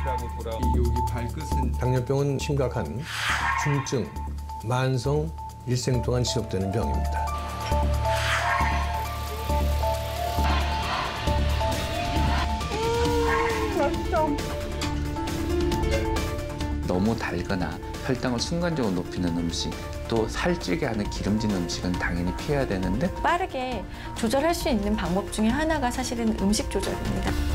치라고 돌아. 여기 발끝은 당뇨병은 심각한 중증, 만성, 일생 동안 지속되는 병입니다. 너무 달거나 혈당을 순간적으로 높이는 음식, 또 살찌게 하는 기름진 음식은 당연히 피해야 되는데 빠르게 조절할 수 있는 방법 중에 하나가 사실은 음식 조절입니다.